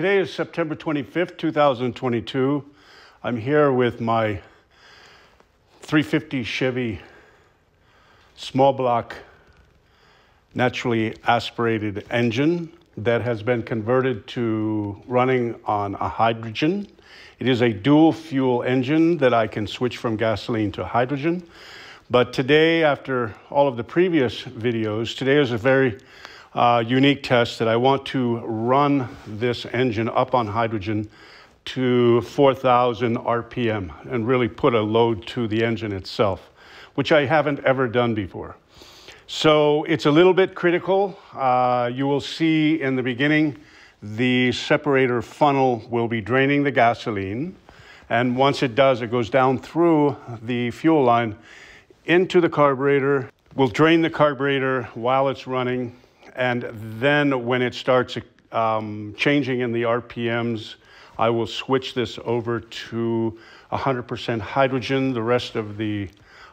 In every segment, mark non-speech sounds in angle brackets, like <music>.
Today is September 25th, 2022. I'm here with my 350 Chevy small block naturally aspirated engine that has been converted to running on a hydrogen. It is a dual fuel engine that I can switch from gasoline to hydrogen. But today, after all of the previous videos, today is a very uh, unique test that I want to run this engine up on hydrogen to 4,000 RPM and really put a load to the engine itself, which I haven't ever done before. So it's a little bit critical. Uh, you will see in the beginning, the separator funnel will be draining the gasoline. And once it does, it goes down through the fuel line into the carburetor. We'll drain the carburetor while it's running. And then when it starts um, changing in the RPMs, I will switch this over to 100% hydrogen. The rest of the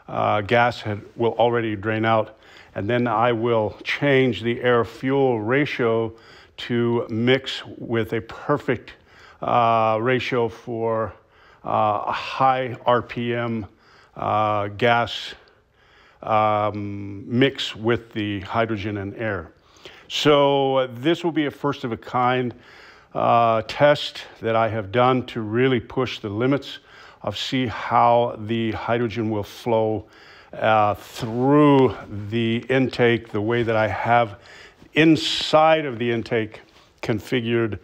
uh, gas had, will already drain out. And then I will change the air fuel ratio to mix with a perfect uh, ratio for uh, a high RPM uh, gas um, mix with the hydrogen and air. So uh, this will be a first of a kind uh, test that I have done to really push the limits of see how the hydrogen will flow uh, through the intake the way that I have inside of the intake configured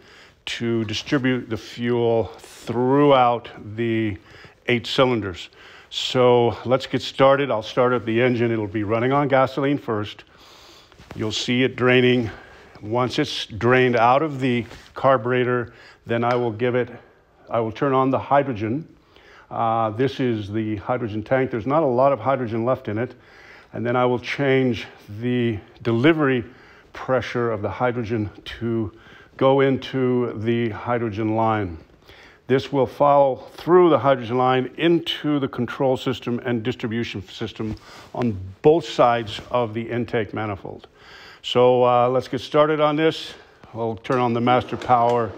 to distribute the fuel throughout the eight cylinders. So let's get started. I'll start up the engine. It'll be running on gasoline first. You'll see it draining. Once it's drained out of the carburetor, then I will give it, I will turn on the hydrogen. Uh, this is the hydrogen tank. There's not a lot of hydrogen left in it. And then I will change the delivery pressure of the hydrogen to go into the hydrogen line. This will follow through the hydrogen line into the control system and distribution system on both sides of the intake manifold. So uh, let's get started on this. We'll turn on the master power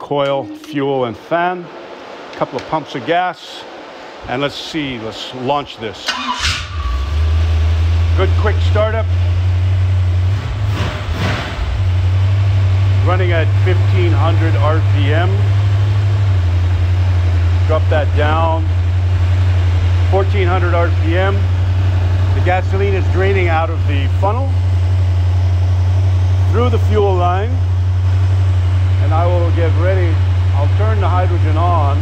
coil, fuel, and fan. A couple of pumps of gas. And let's see, let's launch this. Good quick startup. Running at 1500 RPM drop that down. 1400 RPM. The gasoline is draining out of the funnel through the fuel line. And I will get ready. I'll turn the hydrogen on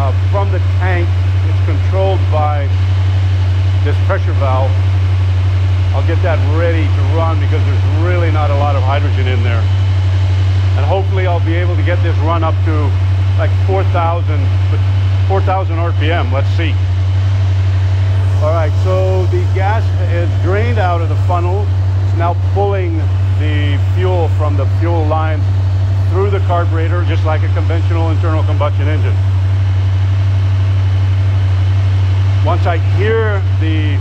uh, from the tank. It's controlled by this pressure valve. I'll get that ready to run because there's really not a lot of hydrogen in there. And hopefully I'll be able to get this run up to like 4,000, 4,000 RPM. Let's see. All right, so the gas is drained out of the funnel. It's now pulling the fuel from the fuel line through the carburetor, just like a conventional internal combustion engine. Once I hear the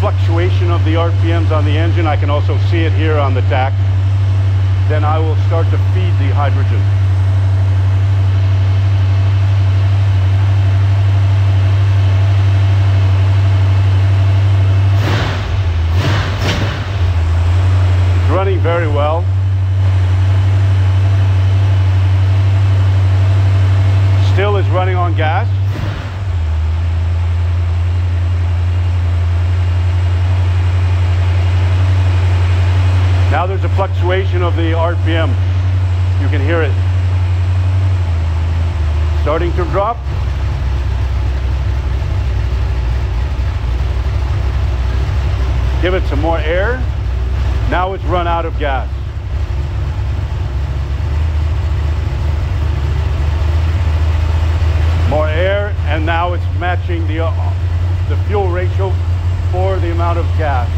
fluctuation of the RPMs on the engine, I can also see it here on the tach, then I will start to feed the hydrogen. running very well. Still is running on gas. Now there's a fluctuation of the RPM. You can hear it. Starting to drop. Give it some more air. Now it's run out of gas. More air, and now it's matching the, uh, the fuel ratio for the amount of gas.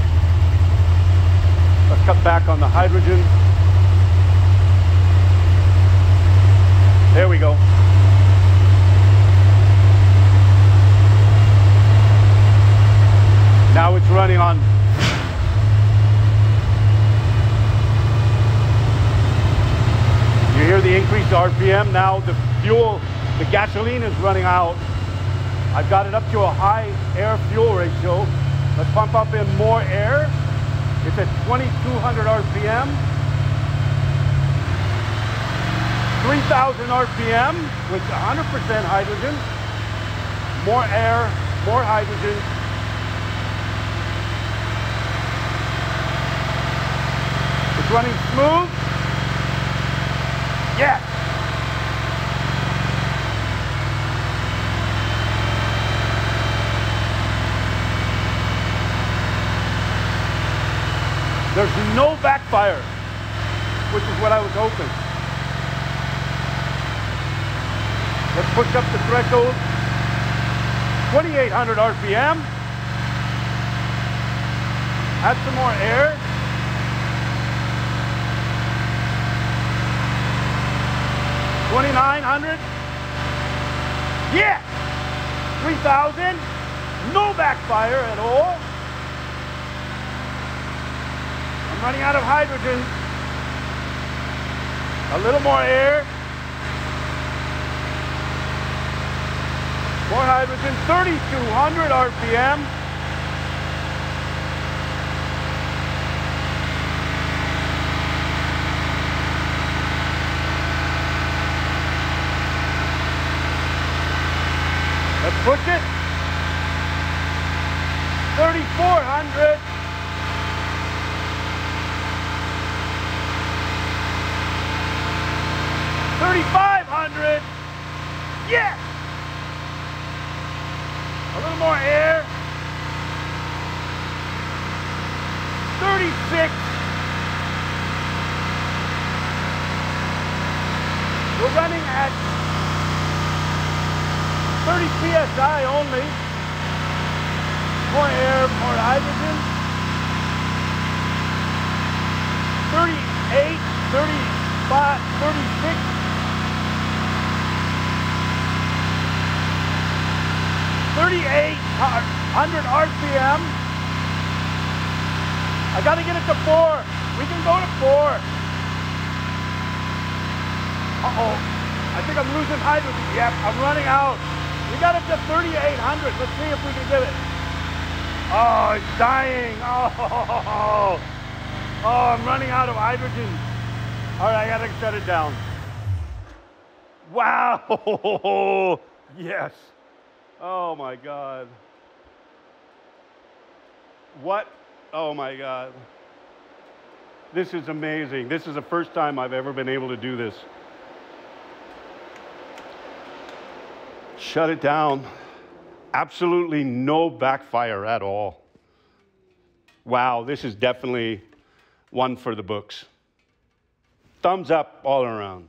Let's cut back on the hydrogen. There we go. Now it's running on we increased RPM. Now the fuel, the gasoline is running out. I've got it up to a high air fuel ratio. Let's pump up in more air. It's at 2200 RPM. 3000 RPM with 100% hydrogen. More air, more hydrogen. It's running smooth. Yes. There's no backfire, which is what I was hoping. Let's push up the threshold. 2,800 RPM. Add some more air. Twenty-nine hundred. Yeah. Three thousand. No backfire at all. I'm running out of hydrogen. A little more air. More hydrogen, 3,200 RPM. Push it. 3,400. Thirty-five hundred. Yes. A little more air. 36. We're running at 30 psi only. More air, more hydrogen. 38, 35, 36. 3,800 RPM. I got to get it to four. We can go to four. Uh-oh. I think I'm losing hydrogen. Yep, I'm running out. We got it to 3,800. Let's see if we can get it. Oh, it's dying. Oh, <laughs> oh, I'm running out of hydrogen. All right, I got to shut it down. Wow. <laughs> yes. Oh my God. What? Oh my God. This is amazing. This is the first time I've ever been able to do this. Shut it down. Absolutely no backfire at all. Wow, this is definitely one for the books. Thumbs up all around.